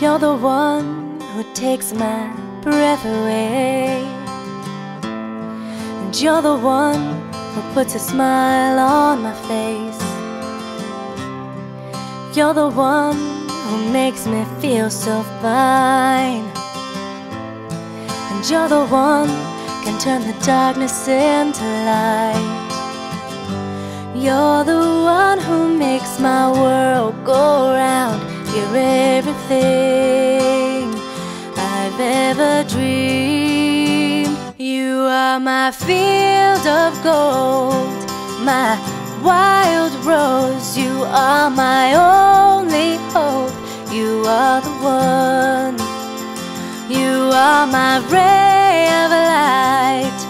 You're the one who takes my breath away. And you're the one who puts a smile on my face. You're the one who makes me feel so fine. And you're the one who can turn the darkness into light. You're the one who makes my world go round. You're everything I've ever dreamed. You are my field of gold, my wild rose. You are my only hope. You are the one. You are my ray of light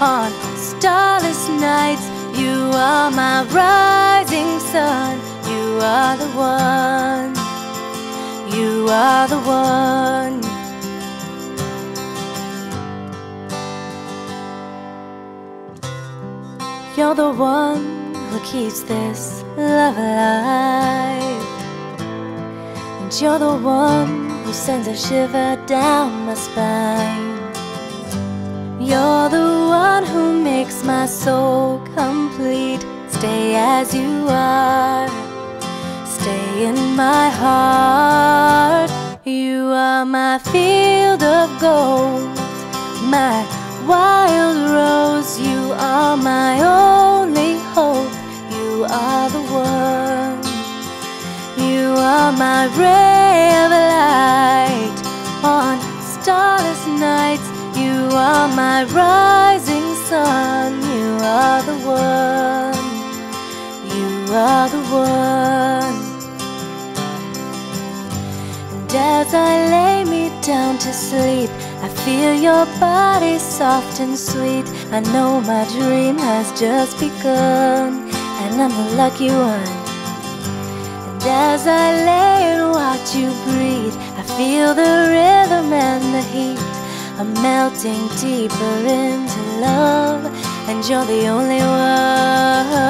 on starless nights. You are my rising sun. You are the one. You are the one. You're the one who keeps this love alive. And you're the one who sends a shiver down my spine. You're the one who makes my soul complete. Stay as you are, my heart. You are my field of gold, my wild rose. You are my only hope. You are the one. You are my ray of light on starless nights. You are my rising sun. You are the one. You are the one. As I lay me down to sleep, I feel your body soft and sweet. I know my dream has just begun, and I'm the lucky one. And as I lay and watch you breathe, I feel the rhythm and the heat. I'm melting deeper into love, and you're the only one.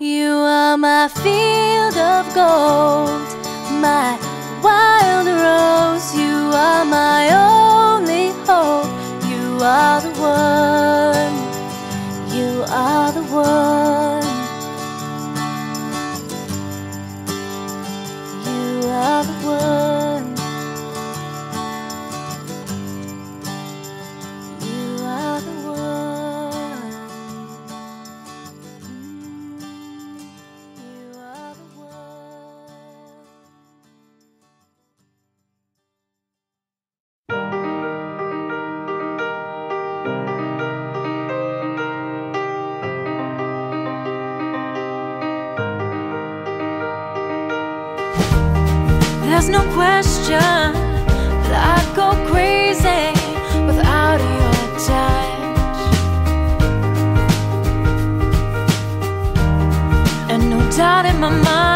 You are my field of gold, my my only There's no question that I'd go crazy without your touch. And no doubt in my mind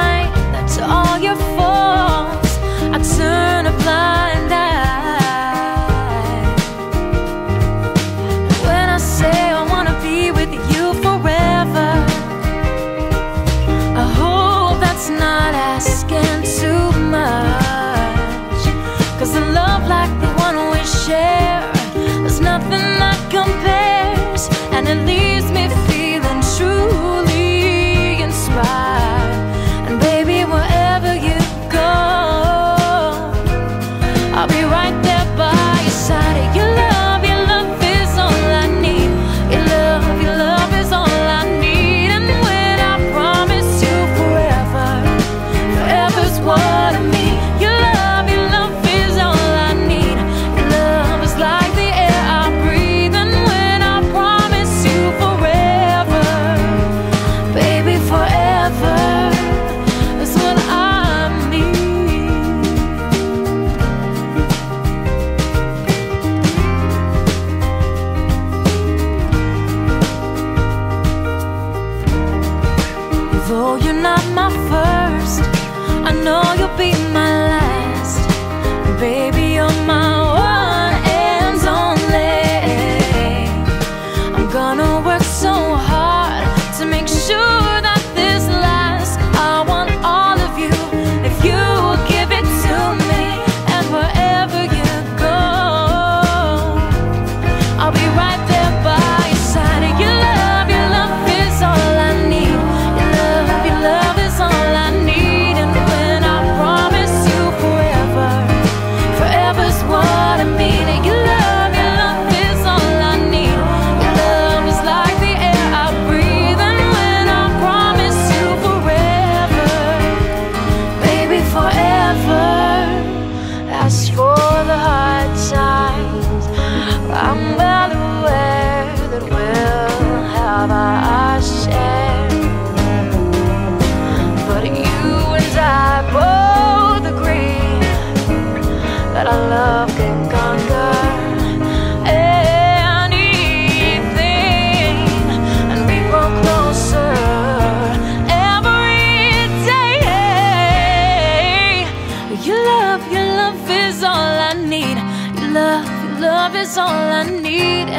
you're not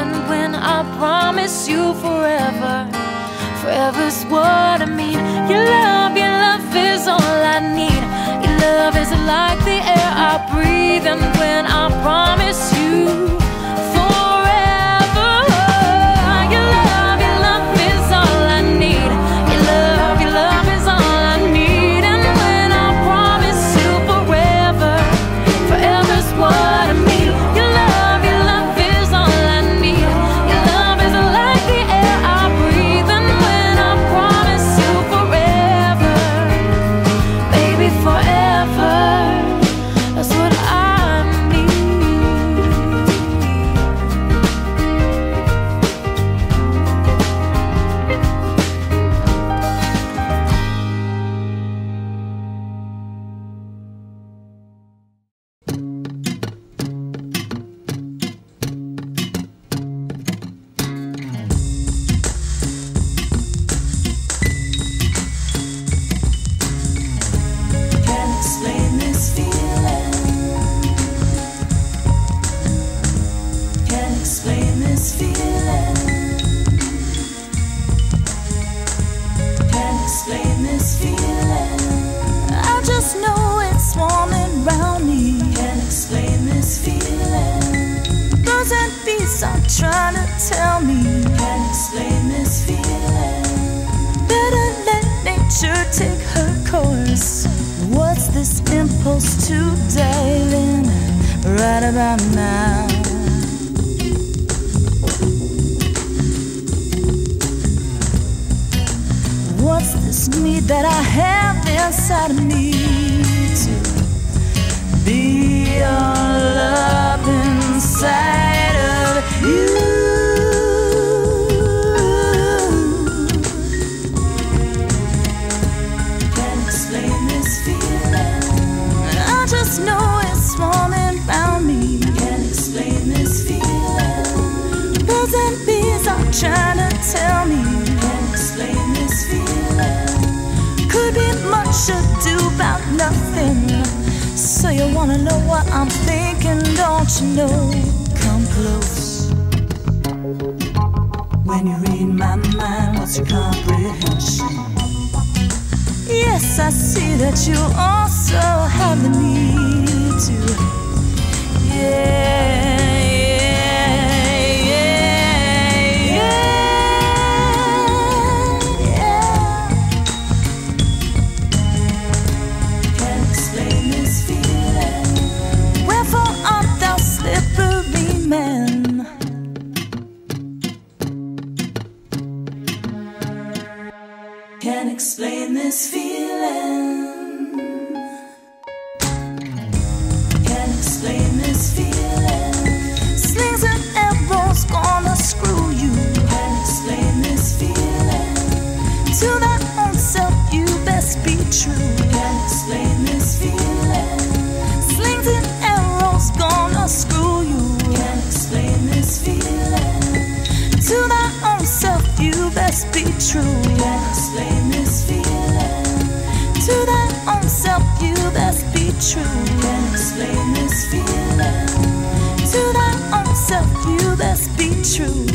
and when I promise you forever, forever's what I mean. Your love, your love is all I need. Your love is like the air I breathe, and when I promise you. supposed to dive in right about now. What's this need that I have inside of me to be your love inside? should do about nothing. So you wanna know what I'm thinking, don't you know? Come close. When you read my mind, what's your comprehension? Yes, I see that you also have the need to. explain this feeling. Can't explain this feeling. Slings and arrows gonna screw you. Can't explain this feeling. To own self, you best be true. true. Can't explain this feeling. To thy own self, you best be true.